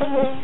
Mm-hmm.